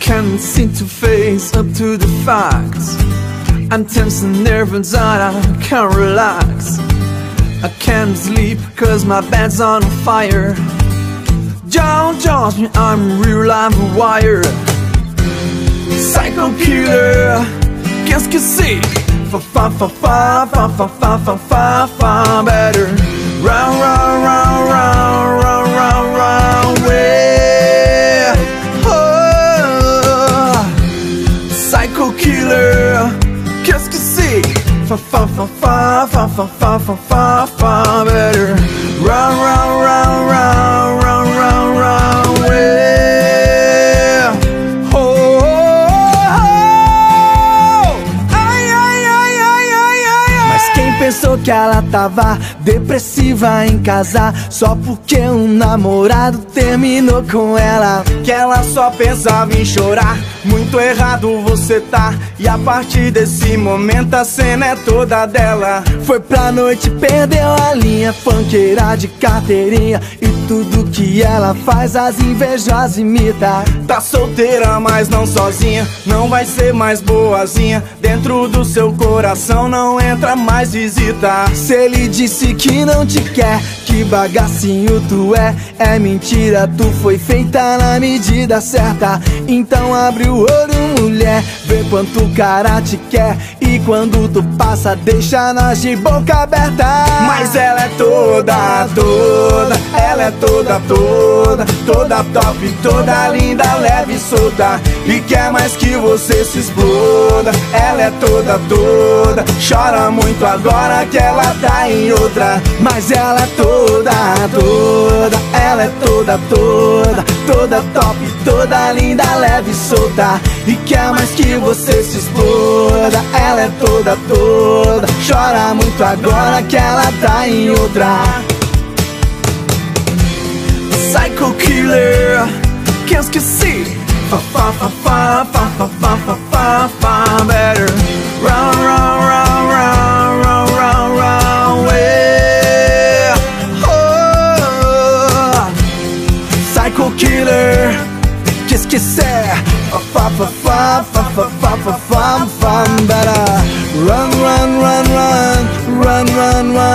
can't seem to face up to the facts. I'm tense and nervous and I can't relax. I can't sleep cause my bed's on fire. Don't judge me, I'm real live wire. Psycho killer, qu'est-ce que c'est? Fa fa fa fa fa fa fa fa fa better. Round round psycho killer, qu'est-ce que c'est? Fa fa fa fa fa fa fa fa fa fa pensou que ela tava depressiva em casar Só porque um namorado terminou com ela. Que ela só pensava em chorar. Muito errado você tá. E a partir desse momento a cena é toda dela. Foi pra noite, perdeu a linha Funkeira de carteirinha E tudo que ela faz as invejosas imita. Tá solteira, mas não sozinha Não vai ser mais boazinha. Dentro do seu coração não entra mais visita. Se ele disse que não te quer Que bagacinho tu é. É mentira, tu foi feita na medida certa. Então abre o olho, mulher Vê quanto o cara te quer. E quando tu passa, deixa nós de boca aberta. Mas ela é toda, toda Ela é toda, toda. Toda top, toda linda, leve e solta E quer mais que você se exploda. Ela é toda, toda. Chora muito agora que ela tá em outra. Mas ela é toda, toda. Ela é toda, toda. Toda top, toda linda, leve e solta. E quer mais que você se exploda. Ela é toda, toda. Chora muito agora que ela tá em outra. Psycho killer, que c'est? Fa fa fa fa fa fa fa fa fa fa better. Round round round round round round round way. Oh, Psycho Killer que c'est Fa fa fa fa fa fa fa fa fa better Run run run run Run run run